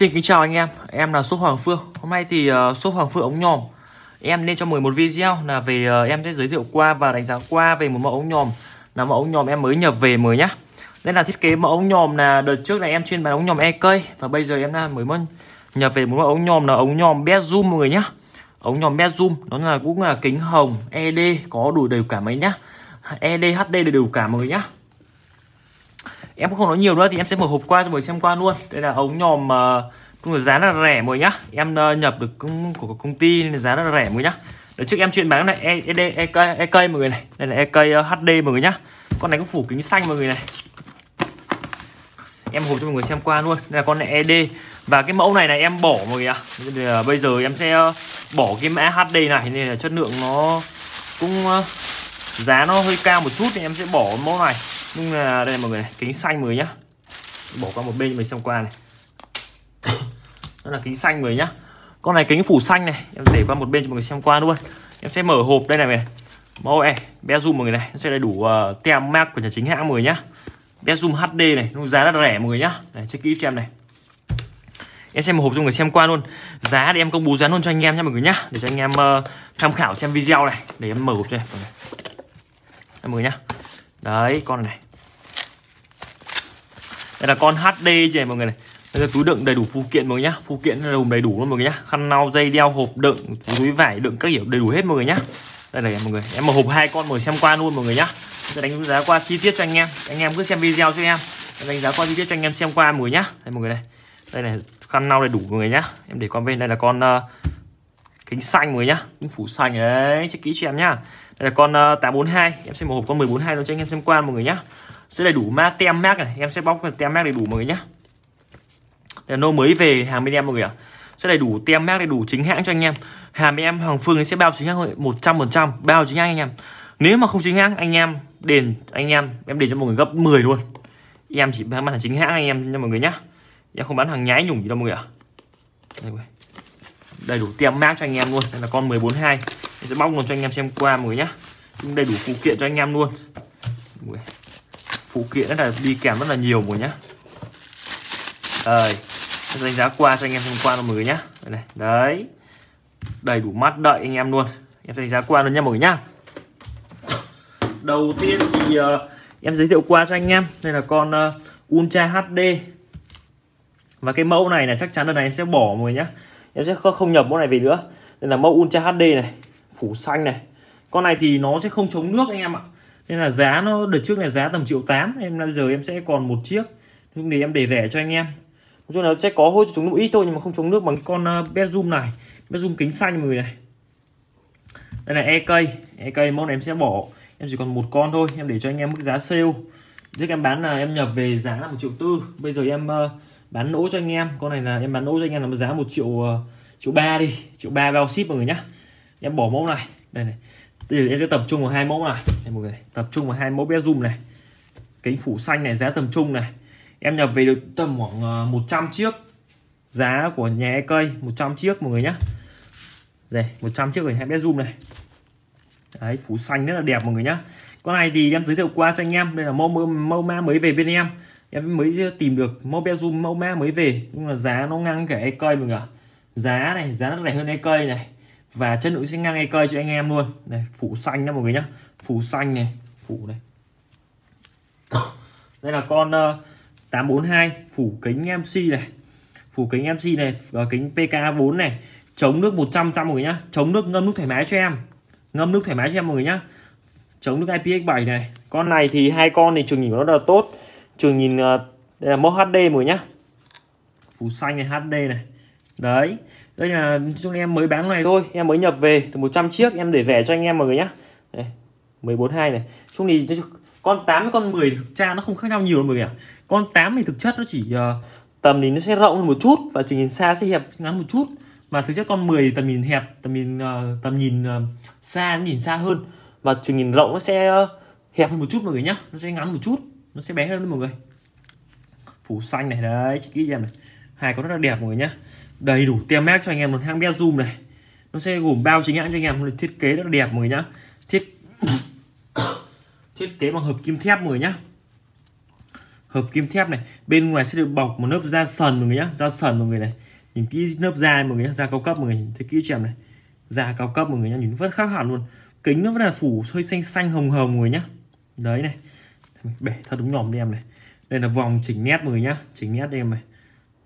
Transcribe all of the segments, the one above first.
Xin kính chào anh em, em là shop Hoàng Phương. Hôm nay thì ờ, uh, shop Hoàng Phương ống nhòm. Em nên cho mời một video là về uh, em sẽ giới thiệu qua và đánh giá qua về một mẫu ống nhòm. Là mẫu ống nhòm em mới nhập về mới nhá. Đây là thiết kế mẫu ống nhòm là đợt trước là em chuyên bán ống nhòm e cây Và bây giờ em là mới mới nhập về một mẫu ống nhòm là ống nhòm best zoom mọi người nhá. Ống nhòm best zoom, nó là cũng là kính hồng, ED, có đủ đầy cả mấy nhá. ED, HD đầy đủ cả mọi người nhá em cũng không nói nhiều nữa thì em sẽ mở hộp qua cho mọi người xem qua luôn. Đây là ống nhòm ờ, uh, giá là rẻ mọi nhá. Em uh, nhập được cũng của công ty nên giá rất là rẻ mọi nhá. Ờ, Đợt trước em chuyện bán này ed e, e, e, e cây mọi người này. Đây là EK ờ, HD mọi người nhá. Con này cũng phủ kính xanh mọi người này. Em hộp cho mọi người xem qua luôn. Đây là con này ED và cái mẫu này là em bỏ mọi người ạ. À. bây giờ em sẽ bỏ cái mã HD này nên là chất lượng nó cũng giá nó hơi cao một chút thì em sẽ bỏ mẫu này nhưng là đây mọi người này, kính xanh mới nhá bỏ qua một bên mình xem qua này đó là kính xanh mới nhá con này kính phủ xanh này em để qua một bên cho mọi người xem qua luôn em sẽ mở hộp đây này này mẫu này bé zoom mọi người này nó sẽ đầy đủ uh, tem mác của nhà chính hãng mọi người nhá bé zoom HD này giá rất rẻ mọi người nhá này check kỹ cho em này em xem một hộp cho mọi người xem qua luôn giá thì em công bố giá luôn cho anh em nhá mọi người nhá để cho anh em uh, tham khảo xem video này để em mở hộp cho em mọi người nhá đấy con này. Đây là con HD chị mọi người này. Đây là túi đựng đầy đủ phụ kiện mọi người nhá. Phụ kiện là đầy đủ luôn mọi người nhá. Khăn lau dây đeo hộp đựng túi vải đựng các kiểu đầy đủ hết mọi người nhá. Đây này mọi người. Em một hộp hai con mời xem qua luôn mọi người nhá. Sẽ đánh giá qua chi tiết cho anh em. Anh em cứ xem video cho em. Đánh giá qua chi tiết cho anh em xem qua mọi người nhá. Đây mọi người này. Đây này khăn lau đầy đủ mọi người nhá. Em để con bên đây là con uh, kính xanh mọi người nhá. Kính phủ xanh đấy check kỹ cho em nhá. Đây là con ờ, uh, 842 em sẽ một hộp con 142 nó cho anh em xem qua mọi người nhá. Sẽ đầy đủ ma tem mác này. Em sẽ bóc tem mác đầy đủ mọi người nhá. Đây là nô mới về hàng bên em mọi người ạ. Sẽ đầy đủ tem mác đầy đủ chính hãng cho anh em. Hàng bên em Hoàng Phương sẽ bao chính hãng 100% bao chính hãng anh em. Nếu mà không chính hãng anh em đền anh em em đền cho mọi người gấp 10 luôn. Em chỉ bán hàng chính hãng anh em cho mọi người nhá. Em không bán hàng nhái nhủng gì đâu mọi người ạ. À đầy đủ tem mát cho anh em luôn. Đây là con 142 em sẽ bóc luôn cho anh em xem qua mọi người nhé đầy đủ phụ kiện cho anh em luôn. Phụ kiện rất là đi kèm rất là nhiều mọi người nhé đây đánh giá qua cho anh em xem qua mọi người nhé đây này. Đấy. Đầy đủ mắt đợi anh em luôn. Em đánh giá qua luôn nha mọi người nhá. Đầu tiên thì uh, em giới thiệu qua cho anh em. Đây là con uh, Ultra HD và cái mẫu này là chắc chắn lần này em sẽ bỏ mọi người nhé em sẽ không nhập mẫu này về nữa. Đây là mẫu Ultra HD này phủ xanh này. Con này thì nó sẽ không chống nước anh em ạ. Nên là giá nó đợt trước này giá tầm triệu tám em bây giờ em sẽ còn một chiếc. Nhưng để em để rẻ cho anh em. Nói chung là sẽ có hỗ trợ chống nước ít thôi nhưng mà không chống nước bằng con ờ, Bezum này. Bezum kính xanh mọi người này. Đây là e cây e cây mẫu này em sẽ bỏ. Em chỉ còn một con thôi em để cho anh em mức giá sale. Trước em bán là em nhập về giá là một triệu tư. Bây giờ em uh, bán lỗ cho anh em. Con này là em bán lỗ cho anh em là giá một triệu uh, triệu ba đi. Triệu ba bao ship mọi người nhá. Em bỏ mẫu này đây này. Bây giờ em sẽ tập trung vào hai mẫu này. Đây mọi người này. tập trung vào hai mẫu bé zoom này. Kính phủ xanh này giá tầm trung này. Em nhập về được tầm khoảng ờ, 100 chiếc. Giá của nhà e cây 100 chiếc mọi người nhé đây 100 chiếc của hai bé zoom này. Đấy phủ xanh rất là đẹp mọi người nhá. Con này thì em giới thiệu qua cho anh em. Đây là mẫu, mẫu ma mới về bên em em mới tìm được mobile zoom mẫu ma mới về. Nhưng mà giá nó ngang cả e cây mọi người giá này giá nó rẻ hơn e cây này. Và chất lượng sẽ ngang ngay cây cho anh em luôn. Này phủ xanh nha mọi người nhá. Phủ xanh này phủ này. Đây là con ờ, uh, 842 phủ kính MC này. Phủ kính MC này và kính PK4 này. Chống nước 100 trăm mọi người nhá. Chống nước ngâm nước thoải mái cho em. Ngâm nước thoải mái cho em mọi người nhá. Chống nước IPX7 này. Con này thì hai con thì trường nhìn nó rất là tốt trường nhìn uh, đây là mẫu HD người nhá. Phủ xanh này HD này. Đấy. Đây là chúng em mới bán này thôi. Em mới nhập về được 100 chiếc em để rẻ cho anh em mọi người nhé đây, 142 này. Chung thì con 8 với con 10 thực ra nó không khác nhau nhiều mọi người ạ. Con 8 thì thực chất nó chỉ uh, tầm nhìn nó sẽ rộng hơn một chút và tầm nhìn xa sẽ hẹp ngắn một chút. Và thực chất con 10 tầm nhìn hẹp tầm nhìn uh, tầm nhìn uh, xa nó nhìn xa hơn. Và tầm nhìn rộng nó sẽ uh, hẹp hơn một chút mọi người nhá. Nó sẽ ngắn một chút nó sẽ bé hơn đấy mọi người. Phủ xanh này, đấy, chị kỹ em này. Hai con rất là đẹp mọi người nhá. Đầy đủ tem mát cho anh em, một hang best zoom này. Nó sẽ gồm bao chính hãng cho anh em. Thiết kế rất là đẹp mọi người nhá. Thiết thiết kế bằng hợp kim thép mọi người nhá. Hợp kim thép này, bên ngoài sẽ được bọc một lớp da sần mọi người nhá. Da sần mọi người này. Nhìn kỹ lớp da mọi người nhá, da cao cấp mọi người, nhìn thấy kỹ cho em này. Da cao cấp mọi người nhá, nhìn vẫn khác hẳn luôn. Kính nó vẫn là phủ hơi xanh xanh hồng hồng mọi người nhá. Đấy này bẻ thật đúng nhòm đi em này. Đây là vòng chỉnh nét mọi người nhá. Chỉnh nét đây em này.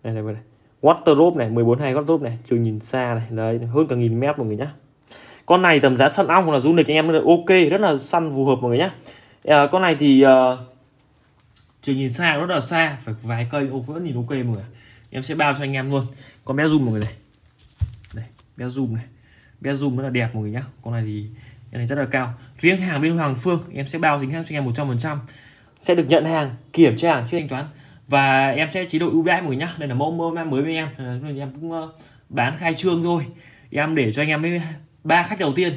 Đây này đây. Water này 14 hai water này. Trường nhìn xa này. Đấy hơn cả nghìn mét mọi người nhá. Con này tầm giá săn ong là du lịch anh em là ok rất là săn phù hợp mọi người nhá. À, con này thì ờ, uh, trường nhìn xa rất là xa. Phải vài cây ô vẫn nhìn ok mọi người em sẽ bao cho anh em luôn. Con bé zoom mọi người này. Đây bé zoom này. Bé zoom rất là đẹp mọi người nhá. Con này thì cái này rất là cao. Riêng hàng bên Hoàng Phương em sẽ bao dính hàng cho anh em 100 phần trăm. Sẽ được nhận hàng kiểm tra hàng trước thanh toán. Và em sẽ chế độ ưu đãi mọi người nhá. Đây là mẫu mẫu mới với em. Em cũng ờ, bán khai trương thôi. Em để cho anh em ba khách đầu tiên.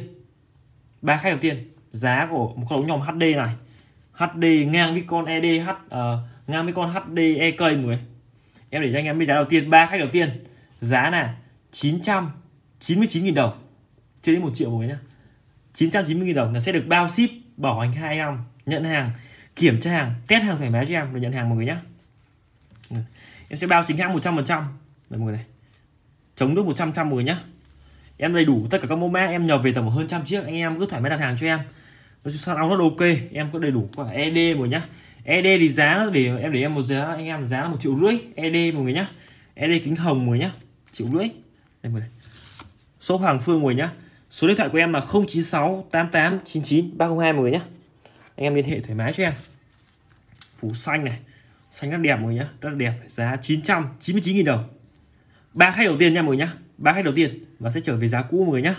Ba khách đầu tiên. Giá của một con ống nhòm HD này. HD ngang với con ED H uh, ngang với con HD EK mọi người. Em để cho anh em với giá đầu tiên ba khách đầu tiên. Giá là 999.000 đồng. Chưa đến một triệu mọi người nhá. 990.000 đồng là sẽ được bao ship bảo hành hai năm nhận hàng, kiểm tra hàng, test hàng thoải mái cho em rồi nhận hàng mọi người nhé em sẽ bao chính hãng 100 phần trăm. Mọi người này. Chống nước 100 trăm mọi người nhé em đầy đủ tất cả các mẫu mã, em nhờ về tầm hơn trăm chiếc, anh em cứ thoải mái đặt hàng cho em. Nó săn áo rất ok, em có đầy đủ cả ED mọi nhá. ED thì giá nó để, em để em một giá anh em giá là một triệu rưỡi ED mọi người nhá. ED kính hồng mọi người nhá, triệu rưỡi. Đây mọi người số hàng phương mọi người nhá số điện thoại của em là 096 88 99 302 mọi người nhé anh em liên hệ thoải mái cho em. Phủ xanh này xanh rất đẹp mọi người nhé rất đẹp giá 999.000 đồng. Ba khách đầu tiên nha mọi người nhé ba khách đầu tiên và sẽ trở về giá cũ mọi người nhé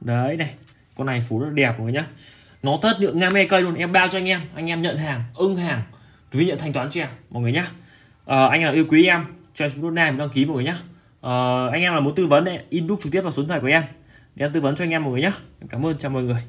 đấy này con này phủ rất đẹp mọi người nhé nó thất lượng ngam me cây luôn em bao cho anh em anh em nhận hàng ưng hàng ví nhận thanh toán cho em mọi người nhé à, ờ, anh là yêu quý em cho em số này đăng ký mọi người nhé à, ờ, anh em là muốn tư vấn đấy inbox trực tiếp vào số điện thoại của em em tư vấn cho anh em mọi người nhé cảm ơn chào mọi người.